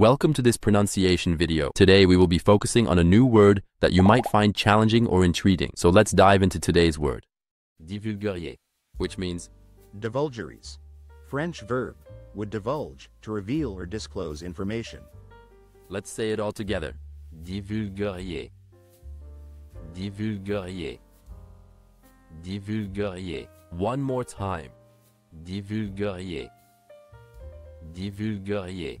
Welcome to this pronunciation video. Today we will be focusing on a new word that you might find challenging or intriguing. So let's dive into today's word. Divulgueriez, which means Divulgeries. French verb. Would divulge, to reveal or disclose information. Let's say it all together. Divulgueriez. Divulgueriez. Divulgueriez. One more time. Divulgueriez. Divulgueriez.